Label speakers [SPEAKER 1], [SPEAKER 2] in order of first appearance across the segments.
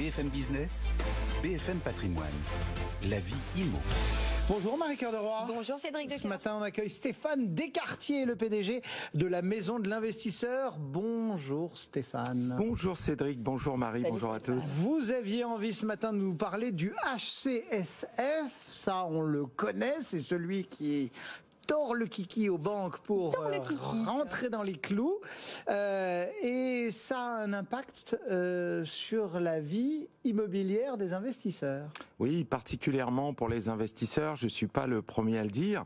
[SPEAKER 1] BFM Business, BFM Patrimoine, la vie IMO.
[SPEAKER 2] Bonjour Marie-Cœur de Roy.
[SPEAKER 3] Bonjour Cédric
[SPEAKER 2] Ce matin, on accueille Stéphane Descartier, le PDG de la Maison de l'Investisseur. Bonjour Stéphane.
[SPEAKER 4] Bonjour Cédric, bonjour Marie,
[SPEAKER 3] Salut
[SPEAKER 4] bonjour
[SPEAKER 3] Stéphane.
[SPEAKER 4] à tous.
[SPEAKER 2] Vous aviez envie ce matin de nous parler du HCSF. Ça, on le connaît. C'est celui qui tord le kiki aux banques pour euh,
[SPEAKER 3] kiki.
[SPEAKER 2] rentrer dans les clous. Euh, et ça a un impact euh, sur la vie immobilière des investisseurs.
[SPEAKER 4] Oui, particulièrement pour les investisseurs, je suis pas le premier à le dire.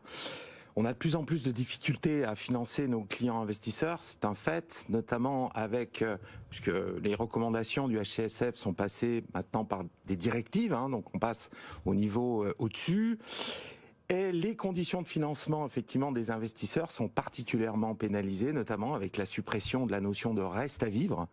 [SPEAKER 4] On a de plus en plus de difficultés à financer nos clients investisseurs, c'est un fait, notamment avec puisque les recommandations du HCSF sont passées maintenant par des directives, hein, donc on passe au niveau euh, au-dessus. Et les conditions de financement, effectivement, des investisseurs sont particulièrement pénalisées, notamment avec la suppression de la notion de reste à vivre,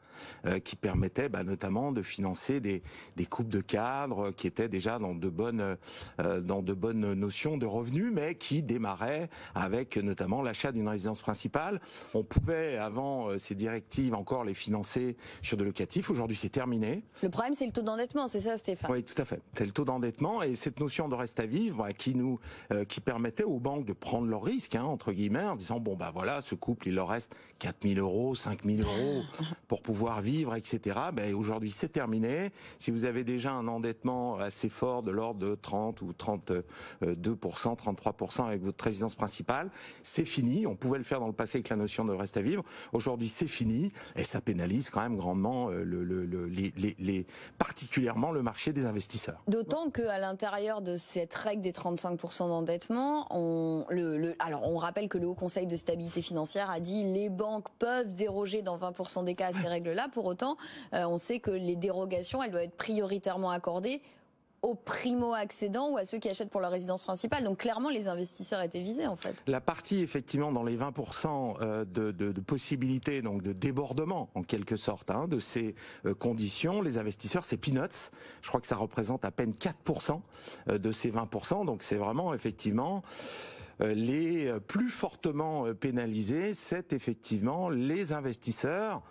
[SPEAKER 4] euh, qui permettait bah, notamment de financer des, des coupes de cadres qui étaient déjà dans de bonnes, euh, dans de bonnes notions de revenus, mais qui démarraient avec notamment l'achat d'une résidence principale. On pouvait, avant euh, ces directives, encore les financer sur de locatif. Aujourd'hui, c'est terminé.
[SPEAKER 3] Le problème, c'est le taux d'endettement, c'est ça Stéphane?
[SPEAKER 4] Oui, tout à fait. C'est le taux d'endettement et cette notion de reste à vivre voilà, qui nous, euh, qui permettait aux banques de prendre leurs risques, hein, entre guillemets, en disant bon bah voilà, ce couple il leur reste 4000 euros, 5000 euros pour pouvoir vivre, etc. Ben aujourd'hui c'est terminé. Si vous avez déjà un endettement assez fort de l'ordre de 30 ou 32% 33 avec votre résidence principale, c'est fini. On pouvait le faire dans le passé avec la notion de reste à vivre. Aujourd'hui c'est fini et ça pénalise quand même grandement euh, le, le, le- les, les, les- particulièrement le marché des investisseurs.
[SPEAKER 3] D'autant qu'à l'intérieur de cette règle des 35% d'endettement, on, alors on rappelle que le Haut Conseil de stabilité financière a dit les banques peuvent déroger dans 20% des cas à ces règles-là. Pour autant, euh, on sait que les dérogations, elles doivent être prioritairement accordées aux primo-accédants ou à ceux qui achètent pour leur résidence principale. Donc clairement, les investisseurs étaient visés en fait.
[SPEAKER 4] La partie effectivement dans les 20% euh, de, possibilités donc de débordement en quelque sorte hein, de ces euh, conditions, les investisseurs c'est peanuts. Je crois que ça représente à peine 4% euh, de ces 20%. Donc c'est vraiment effectivement les plus fortement pénalisés, c'est effectivement les investisseurs.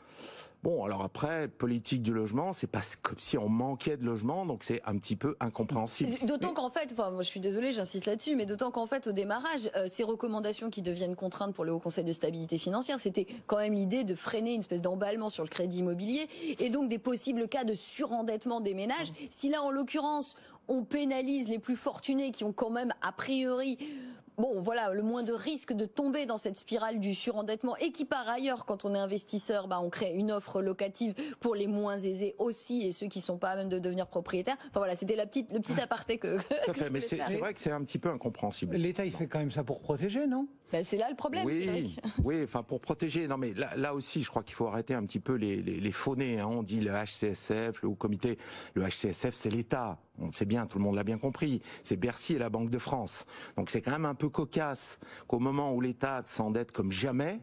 [SPEAKER 4] Bon, alors après, politique du logement, c'est pas comme si on manquait de logement, donc c'est un petit peu incompréhensible.
[SPEAKER 3] D'autant qu'en fait, enfin, moi je suis désolée, j'insiste là-dessus, mais d'autant qu'en fait, au démarrage, euh, ces recommandations qui deviennent contraintes pour le Haut Conseil de stabilité financière, c'était quand même l'idée de freiner une espèce d'emballement sur le crédit immobilier et donc des possibles cas de surendettement des ménages. Si là, en l'occurrence, on pénalise les plus fortunés qui ont quand même a priori Bon, voilà, le moins de risque de tomber dans cette spirale du surendettement et qui, par ailleurs, quand on est investisseur, bah, on crée une offre locative pour les moins aisés aussi et ceux qui sont pas à même de devenir propriétaires. Enfin voilà, c'était la petite, le petit aparté que.
[SPEAKER 4] Tout à
[SPEAKER 3] que
[SPEAKER 4] fait, mais c'est vrai que c'est un petit peu incompréhensible.
[SPEAKER 2] L'État, il fait quand même ça pour protéger, non?
[SPEAKER 3] Ben, c'est là le problème.
[SPEAKER 4] Oui, enfin pour protéger. Non, mais là, là aussi, je crois qu'il faut arrêter un petit peu les, les, les faux hein. On dit le HCSF, le Haut Comité. Le HCSF, c'est l'État. On sait bien, tout le monde l'a bien compris. C'est Bercy et la Banque de France. Donc c'est quand même un peu cocasse qu'au moment où l'État s'endette comme jamais,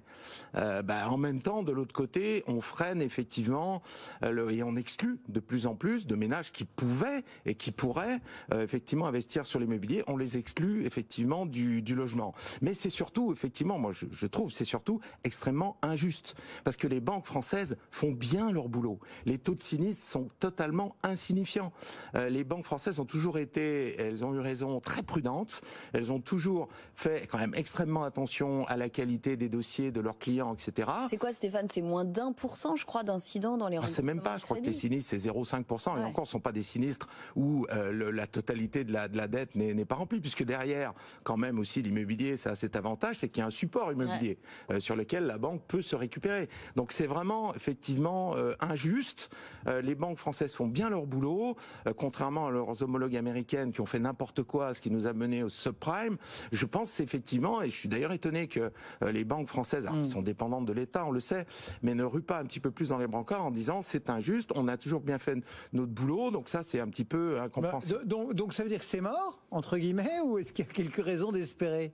[SPEAKER 4] euh, bah, en même temps, de l'autre côté, on freine effectivement euh, le, et on exclut de plus en plus de ménages qui pouvaient et qui pourraient euh, effectivement investir sur l'immobilier. On les exclut effectivement du, du logement. Mais c'est surtout, effectivement, moi je, je trouve, c'est surtout extrêmement injuste parce que les banques françaises font bien leur boulot. Les taux de sinistre sont totalement insignifiants. Euh, les banques françaises ont toujours été, elles ont eu raison, très prudentes. Elles ont toujours fait quand même extrêmement attention à la qualité des dossiers de leurs clients, etc.
[SPEAKER 3] C'est quoi, Stéphane? C'est moins d'un pour cent, je crois, d'incidents dans les
[SPEAKER 4] Ah, c'est même pas, je crois que les sinistres, c'est 0,5%. Et
[SPEAKER 3] Ouais.
[SPEAKER 4] encore, ce sont pas des sinistres où euh, le- la totalité de la, de la dette n'est pas remplie, puisque derrière, quand même aussi, l'immobilier, ça a cet avantage, c'est qu'il y a un support immobilier euh, sur lequel la banque peut se récupérer. Donc c'est vraiment, effectivement, euh, injuste. Euh, les banques françaises font bien leur boulot, euh, contrairement à leurs homologues américaines qui ont fait n'importe quoi, ce qui nous a mené au subprime. Je pense effectivement, et je suis d'ailleurs étonné que euh, les banques françaises, alors,
[SPEAKER 2] Mm.
[SPEAKER 4] qui sont dépendantes de l'État, on le sait, mais ne ruent pas un petit peu plus dans les brancards en disant c'est injuste, on a toujours bien fait notre boulot, donc ça c'est un petit peu
[SPEAKER 2] Bah,
[SPEAKER 4] incompréhensible.
[SPEAKER 2] donc, donc ça veut dire que c'est mort, entre guillemets, ou est-ce qu'il y a quelques raisons d'espérer?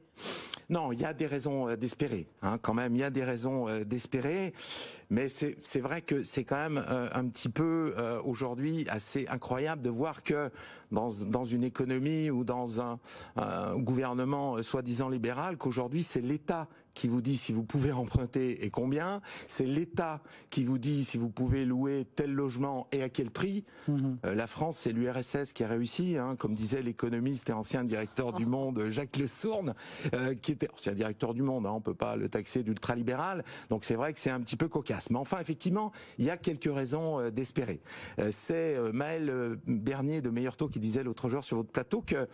[SPEAKER 4] Non, il y a des raisons euh, d'espérer, hein, quand même, il y a des raisons euh, d'espérer, mais c'est vrai que c'est quand même euh, un petit peu euh, aujourd'hui assez incroyable de voir que dans, dans une économie ou dans un, gouvernement euh, soi-disant libéral, qu'aujourd'hui c'est l'État qui vous dit si vous pouvez emprunter et combien. C'est l'État qui vous dit si vous pouvez louer tel logement et à quel prix.
[SPEAKER 2] Mhm.
[SPEAKER 4] Euh, la France, c'est l'URSS qui a réussi, hein, comme disait l'économiste et ancien directeur du Monde Jacques Le Sourne, euh, qui était ancien directeur du Monde. Hein, on peut pas le taxer d'ultralibéral. Donc c'est vrai que c'est un petit peu cocasse. Mais enfin, effectivement, il y a quelques raisons euh, d'espérer. Euh, c'est euh, Maël Bernier de Meilleur Taux qui disait l'autre jour sur votre plateau que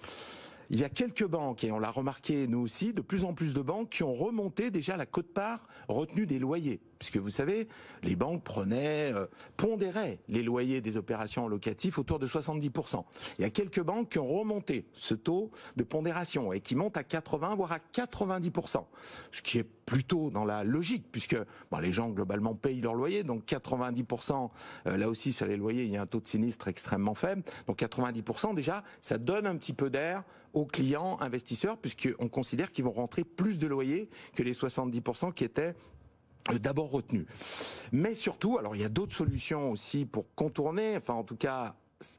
[SPEAKER 4] il y a quelques banques, et on l'a remarqué nous aussi, de plus en plus de banques qui ont remonté déjà la cote-part retenue des loyers. Puisque vous savez, les banques prenaient, euh, pondéraient les loyers des opérations locatifs autour de 70%. Il y a quelques banques qui ont remonté ce taux de pondération et qui montent à 80, voire à 90%. Ce qui est plutôt dans la logique, puisque les gens globalement payent leur loyer, donc 90%, euh, là aussi sur les loyers, il y a un taux de sinistre extrêmement faible. Donc 90% déjà, ça donne un petit peu d'air aux clients investisseurs, puisqu'on considère qu'ils vont rentrer plus de loyers que les 70% qui étaient d'abord retenus. Mais surtout, alors il y a d'autres solutions aussi pour contourner, enfin en tout cas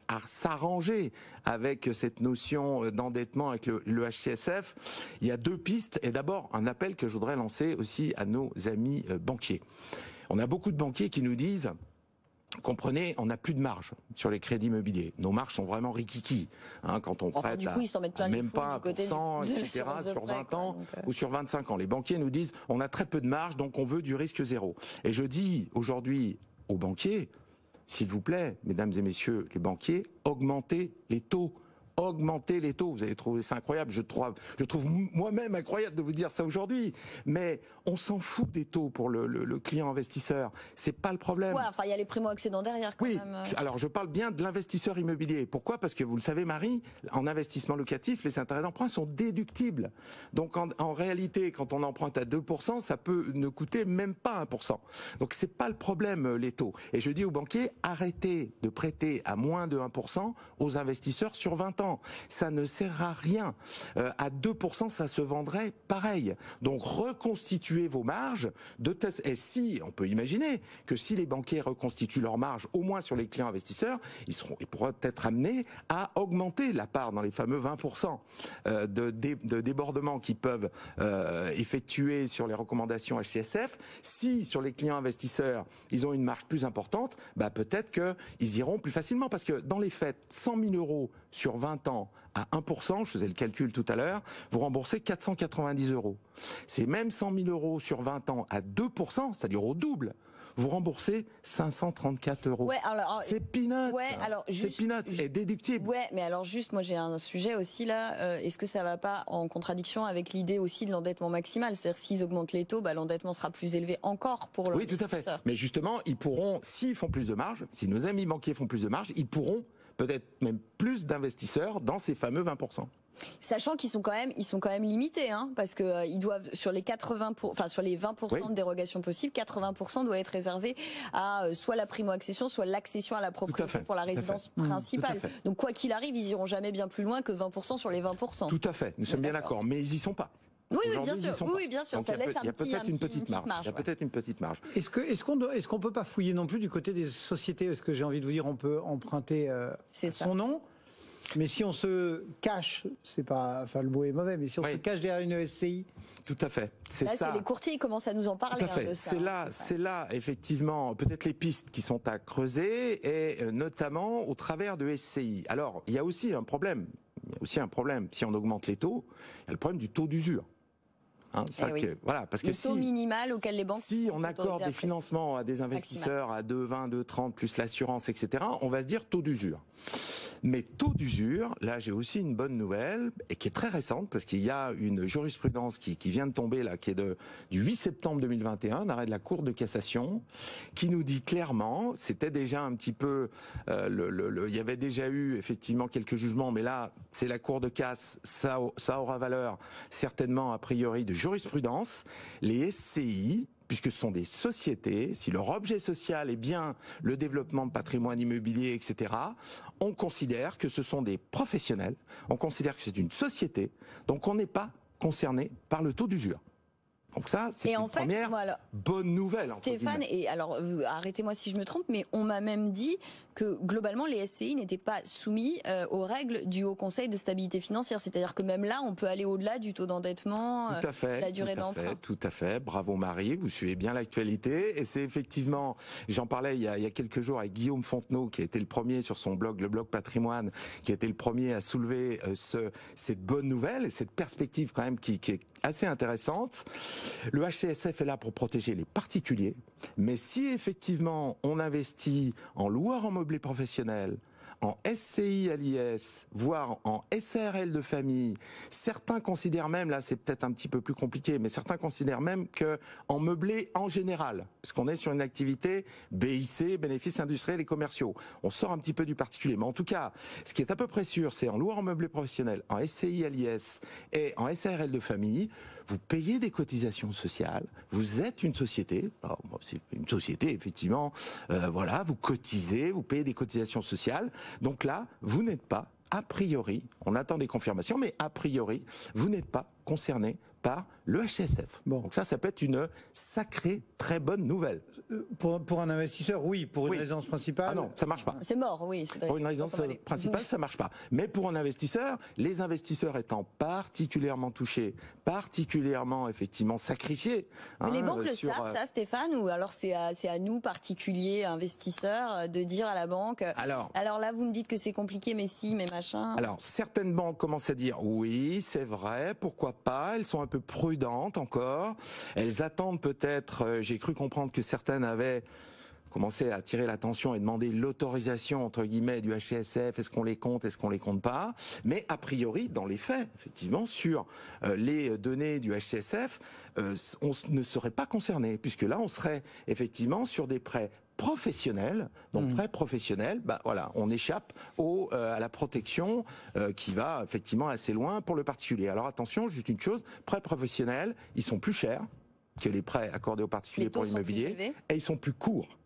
[SPEAKER 4] à s'arranger avec cette notion d'endettement avec le, le, HCSF. Il y a deux pistes et d'abord un appel que je voudrais lancer aussi à nos amis euh, banquiers. On a beaucoup de banquiers qui nous disent Comprenez, on n'a plus de marge sur les crédits immobiliers. Nos marges sont vraiment rikiki. Hein, quand on
[SPEAKER 3] enfin,
[SPEAKER 4] prête
[SPEAKER 3] coup,
[SPEAKER 4] à, à même pas
[SPEAKER 3] du côté
[SPEAKER 4] 1%,
[SPEAKER 3] de- de
[SPEAKER 4] etc. sur
[SPEAKER 3] prêt,
[SPEAKER 4] 20
[SPEAKER 3] quoi,
[SPEAKER 4] ans
[SPEAKER 3] euh.
[SPEAKER 4] ou sur 25 ans. Les banquiers nous disent on a très peu de marge, donc on veut du risque zéro. Et je dis aujourd'hui aux banquiers, s'il vous plaît, mesdames et messieurs les banquiers, augmentez les taux. Augmentez les taux. Vous avez trouvé ça incroyable. Je trouve, je trouve moi-même incroyable de vous dire ça aujourd'hui. Mais on s'en fout des taux pour le, le- le client investisseur. C'est pas le problème.
[SPEAKER 3] Ouais, enfin, il y a les primo-accédants derrière quand
[SPEAKER 4] Oui,
[SPEAKER 3] même.
[SPEAKER 4] alors je parle bien de l'investisseur immobilier. Pourquoi? Parce que vous le savez, Marie, en investissement locatif, les intérêts d'emprunt sont déductibles. Donc en, en réalité, quand on emprunte à 2%, ça peut ne coûter même pas 1%. Donc c'est pas le problème, euh, les taux. Et je dis aux banquiers, arrêtez de prêter à moins de 1% aux investisseurs sur 20 ans. Ça ne sert à rien. Euh, à 2%, ça se vendrait pareil. Donc reconstituez vos marges et si on peut imaginer que si les banquiers reconstituent leurs marges au moins sur les clients investisseurs, ils seront pourront être amenés à augmenter la part dans les fameux 20% euh, de débordements qu'ils peuvent euh, effectuer sur les recommandations HCSF. Si sur les clients investisseurs, ils ont une marge plus importante, bah peut-être qu'ils iront plus facilement parce que dans les faits, 100 000 euros sur 20 ans à 1%, je faisais le calcul tout à l'heure, vous remboursez 490 euros. C'est même 100 000 euros sur 20 ans à 2%, c'est-à-dire au double, vous remboursez 534 euros.
[SPEAKER 3] Ouais, alors,
[SPEAKER 4] C'est peanuts.
[SPEAKER 3] Ouais, alors,
[SPEAKER 4] c'est peanuts et déductible.
[SPEAKER 3] Ouais, mais alors juste, moi j'ai un sujet aussi là. euh, Est-ce que ça va pas en contradiction avec l'idée aussi de l'endettement maximal? C'est-à-dire s'ils augmentent les taux, bah, l'endettement sera plus élevé encore pour
[SPEAKER 4] Oui, tout à fait. Mais justement, ils pourront, s'ils font plus de marge, si nos amis banquiers font plus de marge, ils pourront peut-être même plus d'investisseurs dans ces fameux 20%.
[SPEAKER 3] Sachant qu'ils sont quand même, ils sont quand même limités, hein, parce que euh, ils doivent sur les 80, pour, enfin sur les 20
[SPEAKER 4] Oui.
[SPEAKER 3] de dérogation possible, 80% doit être réservé à euh, soit la primo-accession, soit l'accession à la propriété pour la résidence
[SPEAKER 2] Mmh,
[SPEAKER 3] principale. Donc quoi qu'il arrive, ils iront jamais bien plus loin que 20 sur les 20%
[SPEAKER 4] Tout à fait. Nous sommes bien
[SPEAKER 3] D'accord.
[SPEAKER 4] d'accord. Mais ils y sont pas.
[SPEAKER 3] Oui, bien sûr.
[SPEAKER 4] sont
[SPEAKER 3] Oui,
[SPEAKER 4] pas.
[SPEAKER 3] oui, bien sûr.
[SPEAKER 4] Donc,
[SPEAKER 3] ça
[SPEAKER 4] il y a
[SPEAKER 3] laisse un petit, un
[SPEAKER 4] une
[SPEAKER 3] petit-
[SPEAKER 4] petite
[SPEAKER 3] petite
[SPEAKER 4] marge. Il y a
[SPEAKER 3] ouais.
[SPEAKER 4] peut-être une petite marge.
[SPEAKER 2] Est-ce que est-ce qu'on est-ce qu'on peut pas fouiller non plus du côté des sociétés? Parce que j'ai envie de vous dire, on peut emprunter euh,
[SPEAKER 3] ça.
[SPEAKER 2] son nom. Mais si on se cache, c'est pas, enfin le mot est mauvais, mais si on
[SPEAKER 4] Oui.
[SPEAKER 2] se cache derrière une SCI,
[SPEAKER 4] Tout à fait. C'est
[SPEAKER 3] Là,
[SPEAKER 4] ça.
[SPEAKER 3] c'est les courtiers, ils commencent à nous en parler.
[SPEAKER 4] Tout à
[SPEAKER 3] hein,
[SPEAKER 4] fait. C'est
[SPEAKER 3] hein,
[SPEAKER 4] là, c'est là, effectivement, peut-être les pistes qui sont à creuser et euh, notamment au travers de SCI. Alors, il y a aussi un problème. Il y a aussi un problème. Si on augmente les taux, il y a le problème du taux d'usure. Hein, ça
[SPEAKER 3] Eh oui.
[SPEAKER 4] que- voilà, parce que
[SPEAKER 3] Le taux
[SPEAKER 4] si,
[SPEAKER 3] minimal auquel les banques
[SPEAKER 4] si on accorde des financements à des investisseurs à 2,20, 2,30 plus l'assurance, etc., on va se dire taux d'usure. Mais taux d'usure, là j'ai aussi une bonne nouvelle et qui est très récente parce qu'il y a une jurisprudence qui, qui vient de tomber là, qui est de, du 8 septembre 2021, un arrêt de la Cour de cassation, qui nous dit clairement, c'était déjà un petit peu, euh, le, le- le- il y avait déjà eu effectivement quelques jugements, mais là c'est la Cour de casse, ça, ça aura valeur certainement a priori de jurisprudence. Les SCI puisque ce sont des sociétés, si leur objet social est bien le développement de patrimoine immobilier, etc., on considère que ce sont des professionnels, on considère que c'est une société, donc on n'est pas concerné par le taux d'usure. Donc ça, c'est une
[SPEAKER 3] en fait,
[SPEAKER 4] première
[SPEAKER 3] voilà.
[SPEAKER 4] bonne nouvelle.
[SPEAKER 3] Stéphane, et alors euh, arrêtez-moi si je me trompe, mais on m'a même dit que globalement les SCI n'étaient pas soumis euh, aux règles du Haut Conseil de stabilité financière. C'est-à-dire que même là, on peut aller au-delà du taux d'endettement, euh,
[SPEAKER 4] fait.
[SPEAKER 3] la durée d'emprunt.
[SPEAKER 4] Tout à fait. Bravo Marie, vous suivez bien l'actualité. Et c'est effectivement, j'en parlais il y, a, il y a quelques jours avec Guillaume Fontenot, qui a été le premier sur son blog, le blog Patrimoine, qui a été le premier à soulever euh, ce, cette bonne nouvelle et cette perspective quand même qui, qui est assez intéressante. Le HCSF est là pour protéger les particuliers, mais si effectivement on investit en loueur en meublé professionnel, en SCI à l'IS, voire en SRL de famille, certains considèrent même, là c'est peut-être un petit peu plus compliqué, mais certains considèrent même que en meublé en général, parce qu'on est sur une activité BIC, bénéfices industriels et commerciaux. On sort un petit peu du particulier. Mais en tout cas, ce qui est à peu près sûr, c'est en loueur en meublé professionnel, en SCI à l'IS et en SRL de famille, vous payez des cotisations sociales, vous êtes une société, c'est une société effectivement, euh, voilà, vous cotisez, vous payez des cotisations sociales, donc là, vous n'êtes pas, a priori, on attend des confirmations, mais a priori, vous n'êtes pas concerné par le HCSF.
[SPEAKER 2] Bon.
[SPEAKER 4] Donc ça, ça peut être une sacrée, très bonne nouvelle.
[SPEAKER 2] Pour, pour un investisseur, oui. Pour une
[SPEAKER 4] Oui.
[SPEAKER 2] résidence principale.
[SPEAKER 4] Ah non, ça marche pas.
[SPEAKER 3] C'est mort, oui.
[SPEAKER 4] Pour une résidence principale, ça marche pas. Mais pour un investisseur, les investisseurs étant particulièrement touchés, particulièrement effectivement sacrifiés.
[SPEAKER 3] Mais les
[SPEAKER 4] hein,
[SPEAKER 3] banques le
[SPEAKER 4] sur,
[SPEAKER 3] savent,
[SPEAKER 4] euh,
[SPEAKER 3] ça, Stéphane, ou alors c'est à, nous, particuliers, investisseurs, euh, de dire à la banque. euh,
[SPEAKER 4] Alors,
[SPEAKER 3] Alors là, vous me dites que c'est compliqué, mais si, mais machin.
[SPEAKER 4] Alors, certaines banques commencent à dire oui, c'est vrai, pourquoi pas. Elles sont un peu prudentes encore. Elles attendent peut-être. euh, J'ai cru comprendre que certaines avaient commencé à attirer l'attention et demander l'autorisation entre guillemets du HCSF. Est-ce qu'on les compte, est-ce qu'on les compte pas? Mais a priori, dans les faits, effectivement, sur euh, les données du HCSF, euh, on ne serait pas concerné puisque là, on serait effectivement sur des prêts professionnels, donc
[SPEAKER 2] Mhm.
[SPEAKER 4] prêts professionnels, bah voilà, on échappe au, euh, à la protection qui va effectivement assez loin pour le particulier. Alors attention, juste une chose, prêts professionnels, ils sont plus chers que les prêts accordés aux particuliers pour l'immobilier et ils sont plus courts.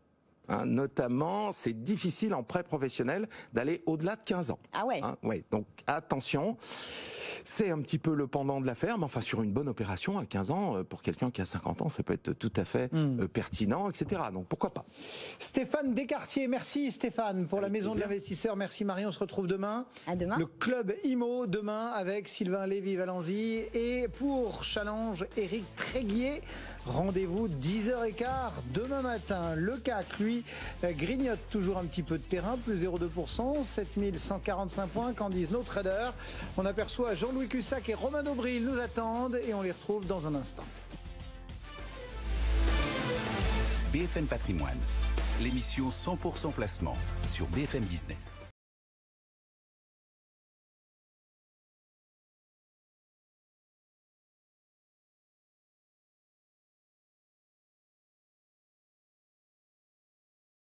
[SPEAKER 4] Hein, notamment, c'est difficile en prêt professionnel d'aller au-delà de 15 ans.
[SPEAKER 3] Ah ouais.
[SPEAKER 4] Hein, ouais, donc attention, c'est un petit peu le pendant de l'affaire, mais enfin sur une bonne opération à 15 ans, euh, pour quelqu'un qui a 50 ans, ça peut être tout à fait
[SPEAKER 2] Hmm.
[SPEAKER 4] euh, pertinent, etc. Donc pourquoi pas
[SPEAKER 2] Stéphane Descartiers, merci Stéphane pour la Maison
[SPEAKER 4] plaisir.
[SPEAKER 2] de l'Investisseur. Merci Marie, on se retrouve demain.
[SPEAKER 3] À demain.
[SPEAKER 2] Le club IMO demain avec Sylvain Lévy-Valenzy et pour Challenge Eric Tréguier. Rendez-vous 10h15 demain matin. Le CAC, lui, euh, grignote toujours un petit peu de terrain, plus 0,2%, 7145 points. Qu'en disent nos traders On aperçoit Jean-Louis Cussac et Romain Dobril nous attendent et on les retrouve dans un instant.
[SPEAKER 1] BFM Patrimoine, l'émission 100% placement sur BFM Business.